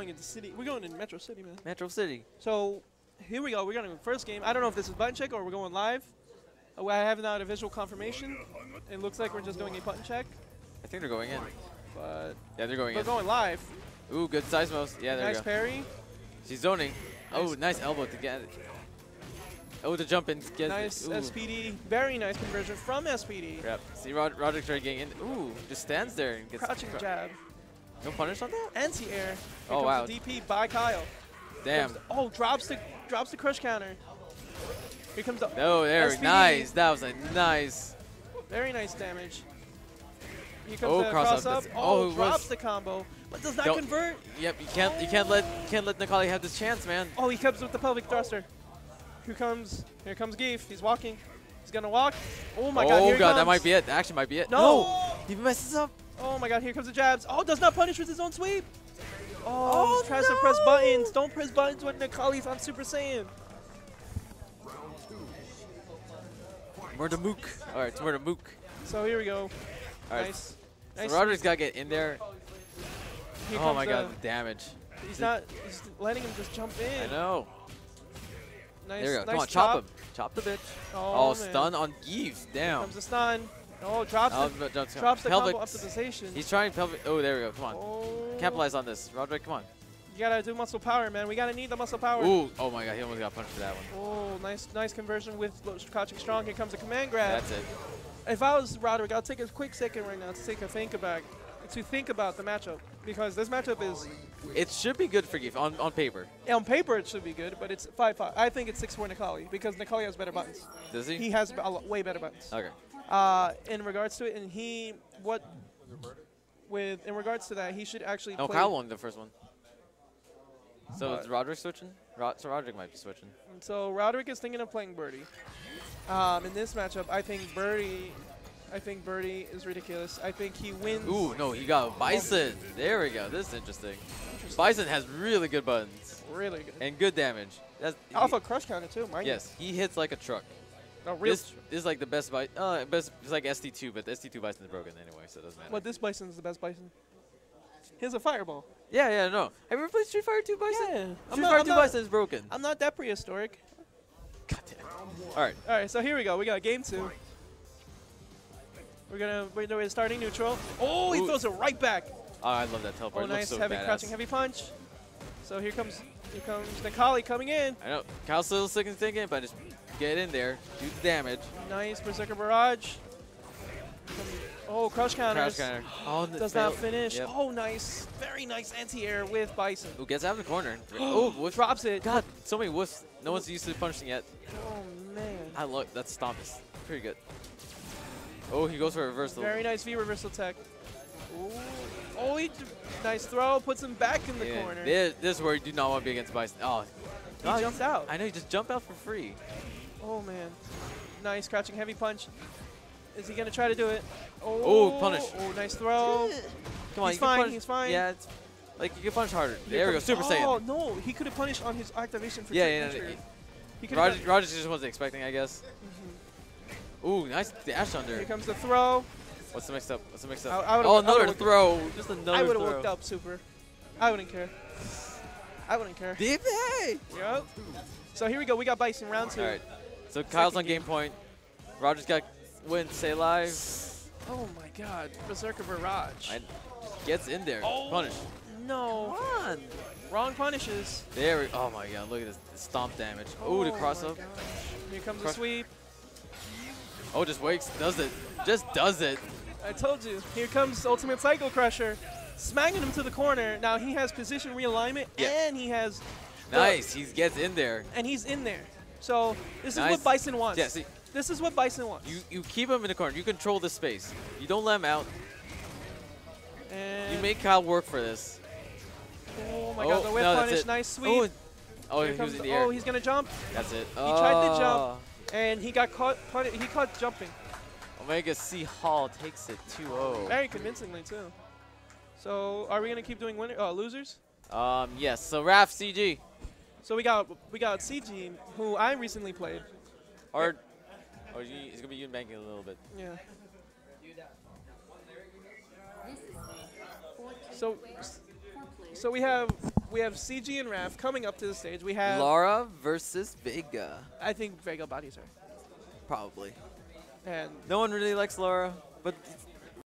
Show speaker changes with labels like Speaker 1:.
Speaker 1: going into city. We're going in Metro City, man.
Speaker 2: Metro City.
Speaker 1: So here we go. We're going to first game. I don't know if this is button check or we're going live. Uh, I have not a visual confirmation. It looks like we're just doing a button check,
Speaker 2: I think they're going in.
Speaker 1: but
Speaker 2: Yeah, they're going in.
Speaker 1: we're
Speaker 2: in.
Speaker 1: going live.
Speaker 2: Ooh, good seismos. Yeah, there
Speaker 1: nice
Speaker 2: we go.
Speaker 1: parry.
Speaker 2: She's zoning. Oh,
Speaker 1: Nice.
Speaker 2: nice elbow to get it. Oh, to jump in. Get
Speaker 1: Nice. SPD. Very nice conversion from SPD.
Speaker 2: Yep. See, Rod Roderick's already getting in. Ooh, just stands there and gets
Speaker 1: Crouching
Speaker 2: cr-
Speaker 1: jab.
Speaker 2: No punish on that?
Speaker 1: Anti-air. Here
Speaker 2: Oh,
Speaker 1: comes
Speaker 2: wow.
Speaker 1: the DP by Kyle.
Speaker 2: Damn.
Speaker 1: The- oh, drops the drops the crush counter. Here comes the
Speaker 2: No, there.
Speaker 1: SPD.
Speaker 2: Nice. That was a nice.
Speaker 1: very nice damage. Here comes
Speaker 2: Oh,
Speaker 1: the
Speaker 2: cross
Speaker 1: cross,
Speaker 2: up.
Speaker 1: up. Oh,
Speaker 2: oh,
Speaker 1: drops the combo, but does not
Speaker 2: Don't-
Speaker 1: convert.
Speaker 2: Yep. You can't. You can't let. Can't let Necalli have this chance, man.
Speaker 1: Oh, he comes with the pelvic thruster. Here comes here comes Geef. He's walking. He's gonna walk. Oh my
Speaker 2: oh
Speaker 1: god, he
Speaker 2: god, that might be it. That actually might be it.
Speaker 1: No.
Speaker 2: He messes up.
Speaker 1: Oh my god, here comes the jabs. Oh, does not punish with his own sweep. Oh,
Speaker 2: Oh,
Speaker 1: tries to press buttons. Don't press buttons when Necalli's on Super Saiyan.
Speaker 2: Murda Mook. All right, it's Murda Mook.
Speaker 1: So here we go.
Speaker 2: All right.
Speaker 1: Nice.
Speaker 2: So
Speaker 1: Nice.
Speaker 2: Roderick's got to get in there.
Speaker 1: Here
Speaker 2: oh my
Speaker 1: the-
Speaker 2: god, uh, the damage.
Speaker 1: He's not. He's letting him just jump in.
Speaker 2: I know.
Speaker 1: Nice.
Speaker 2: there we go.
Speaker 1: Nice
Speaker 2: Come on,
Speaker 1: chop.
Speaker 2: chop him. Chop the bitch.
Speaker 1: Oh,
Speaker 2: Oh, stun on Geeves. Damn.
Speaker 1: Comes the stun. Oh, drops
Speaker 2: Oh,
Speaker 1: the,
Speaker 2: jumps-
Speaker 1: drops the
Speaker 2: pelvic.
Speaker 1: combo up to the station.
Speaker 2: He's trying pelvic. Oh, there we go. Come on.
Speaker 1: Oh.
Speaker 2: Capitalize on this. Roderick, come on.
Speaker 1: You gotta do muscle power, man. We gotta need the muscle power.
Speaker 2: Ooh. Oh my god, he almost got punched for that one.
Speaker 1: Oh, nice, nice conversion with crouching strong. Here comes a command grab.
Speaker 2: That's it.
Speaker 1: If I was Roderick, I'll take a quick second right now to take a think about to think about the matchup because this matchup is
Speaker 2: It should be good for Geef on, on paper.
Speaker 1: on paper it should be good, but it's five five. I think it's six four Necalli because Necalli has better buttons.
Speaker 2: Does he?
Speaker 1: He has way better buttons.
Speaker 2: okay.
Speaker 1: Uh, in regards to it, and he what with in regards to that, he should actually
Speaker 2: No. Kyle won the first one. So
Speaker 1: Uh,
Speaker 2: is Roderick switching? Rod so Roderick might be switching.
Speaker 1: So Roderick is thinking of playing Birdie. Um, in this matchup, I think Birdie, I think Birdie is ridiculous. I think he wins.
Speaker 2: Ooh, no, he got Bison. There we go. This is interesting. Bison has really good buttons
Speaker 1: really good.
Speaker 2: and good damage. That's he-
Speaker 1: Alpha crush counter too, mind you.
Speaker 2: Yes, he hits like a truck.
Speaker 1: A real
Speaker 2: This, this is like the best bison. Uh, best. It's like SD2, but the SD2 Bison is broken anyway, so it doesn't matter.
Speaker 1: But this Bison is the best Bison. Here's a fireball.
Speaker 2: Yeah, yeah, no. Have you ever played Street Fighter 2 Bison?
Speaker 1: Yeah. I'm
Speaker 2: Street
Speaker 1: not,
Speaker 2: Fighter
Speaker 1: I'm,
Speaker 2: 2
Speaker 1: not,
Speaker 2: Bison is broken.
Speaker 1: I'm not that prehistoric.
Speaker 2: God damn. it. All right.
Speaker 1: All right, so here we go. We got game two. We're gonna we're starting neutral. Oh, he
Speaker 2: Ooh.
Speaker 1: throws it right back.
Speaker 2: Oh, I love that teleport.
Speaker 1: Oh, nice
Speaker 2: so
Speaker 1: heavy
Speaker 2: badass.
Speaker 1: crouching heavy punch. So here comes here comes Necalli coming in.
Speaker 2: I know. Kyle's still second thinking, but just get in there, do the damage.
Speaker 1: Nice berserker barrage. Oh, crush counters.
Speaker 2: Crouch counter. Oh,
Speaker 1: Does not finish.
Speaker 2: Yep.
Speaker 1: Oh, nice. Very nice anti-air with Bison.
Speaker 2: Who gets out of the corner. oh, whiff.
Speaker 1: Drops it.
Speaker 2: God, so many whiffs. No one's used to punching yet.
Speaker 1: Oh, man.
Speaker 2: I look. That stomp is pretty good. Oh, he goes for a reversal.
Speaker 1: Very nice V reversal tech. Ooh. Oh, he nice throw. Puts him back in the
Speaker 2: Yeah,
Speaker 1: corner.
Speaker 2: This, this is where you do not want to be against Bison. Oh,
Speaker 1: he
Speaker 2: God,
Speaker 1: jumped out.
Speaker 2: I know. You just jump out for free.
Speaker 1: Oh, man. Nice crouching heavy punch. Is he going to try to do it?
Speaker 2: Oh, punish.
Speaker 1: Oh, nice throw.
Speaker 2: Come on,
Speaker 1: He's fine,
Speaker 2: Punch.
Speaker 1: he's fine.
Speaker 2: Yeah, it's like you can punch harder.
Speaker 1: Here
Speaker 2: there we go. Super
Speaker 1: oh,
Speaker 2: Saiyan.
Speaker 1: no. He could have punished on his activation for
Speaker 2: Yeah, yeah.
Speaker 1: features.
Speaker 2: yeah. Roger, Roger just wasn't expecting, I guess. Mm-hmm. Ooh, nice dash under.
Speaker 1: Here comes the throw.
Speaker 2: What's the mix up? What's the mix up?
Speaker 1: I- I
Speaker 2: oh, another throw. Just another
Speaker 1: I would have worked up super. I wouldn't care. I wouldn't care.
Speaker 2: DP!
Speaker 1: Yep. So here we go. We got Bison round two.
Speaker 2: All right. So Kyle's on
Speaker 1: Second
Speaker 2: game point. Roger's got win. Stay alive.
Speaker 1: Oh my God, Berserker Barrage.
Speaker 2: I, gets in there.
Speaker 1: Oh.
Speaker 2: Punish.
Speaker 1: no.
Speaker 2: Come on.
Speaker 1: Wrong punishes.
Speaker 2: There we. Oh my God! Look at this stomp damage. Ooh, the
Speaker 1: Oh
Speaker 2: cross up.
Speaker 1: gosh. Here comes the
Speaker 2: Cross-
Speaker 1: sweep.
Speaker 2: Oh, just wakes. Does it. Just does it.
Speaker 1: I told you. Here comes Ultimate Psycho Crusher. Smacking him to the corner. Now he has position realignment
Speaker 2: Yeah.
Speaker 1: and he has
Speaker 2: Nice. He gets in there.
Speaker 1: and he's in there. So this is what Bison wants.
Speaker 2: Yeah. See,
Speaker 1: This is what Bison wants.
Speaker 2: you you keep him in the corner. You control the space. You don't let him out.
Speaker 1: and
Speaker 2: You make Kyle work for this.
Speaker 1: Oh my
Speaker 2: Oh,
Speaker 1: God, the whip
Speaker 2: no,
Speaker 1: punish. Nice sweep.
Speaker 2: Oh, oh
Speaker 1: Here
Speaker 2: he was
Speaker 1: comes
Speaker 2: in
Speaker 1: the- oh, he's gonna jump,
Speaker 2: That's it. He
Speaker 1: tried to jump. and he got caught. He caught jumping
Speaker 2: Omega C Hall takes it 2-0.
Speaker 1: very convincingly too. So are we gonna keep doing winner uh, losers?
Speaker 2: Um, yes. So Raf CG
Speaker 1: So we got we got CG, who I recently played.
Speaker 2: or or you, it's gonna be you and banking a little bit.
Speaker 1: Yeah. So so we have we have CG and Raph coming up to the stage. We have,
Speaker 2: Laura versus Vega.
Speaker 1: I think Vega bodies her.
Speaker 2: Probably.
Speaker 1: And
Speaker 2: No one really likes Laura, but